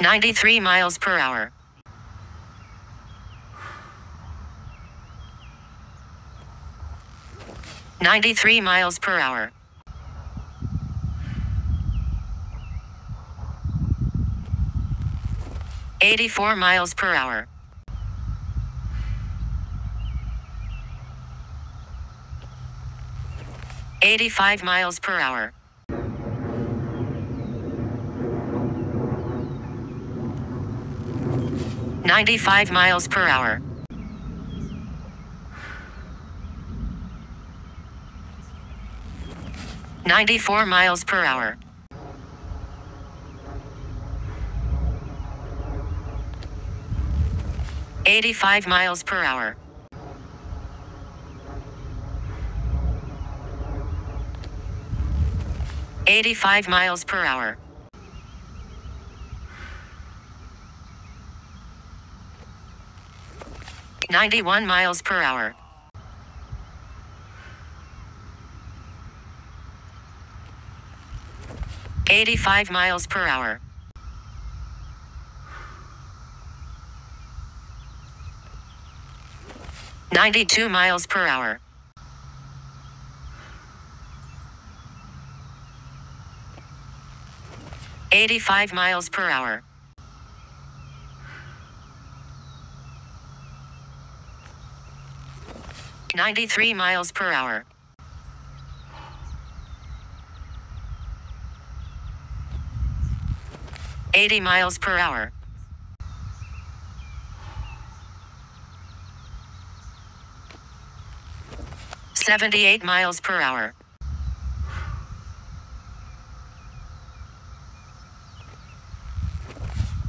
93 miles per hour. Ninety-three miles per hour. Eighty-four miles per hour. Eighty-five miles per hour. Ninety-five miles per hour. Ninety-four miles per hour. Eighty-five miles per hour. Eighty-five miles per hour. Ninety-one miles per hour. Eighty-five miles per hour. Ninety-two miles per hour. Eighty-five miles per hour. Ninety-three miles per hour. Eighty miles per hour. Seventy-eight miles per hour.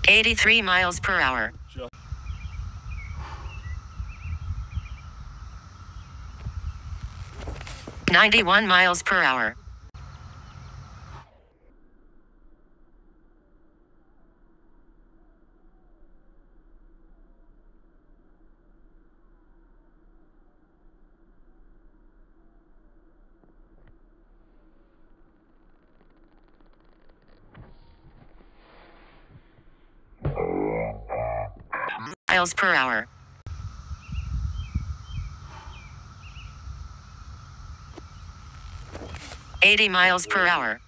Eighty-three miles per hour. Ninety-one miles per hour. miles per hour. Eighty miles per hour.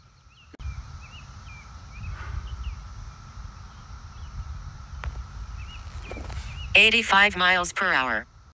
Eighty-five miles per hour.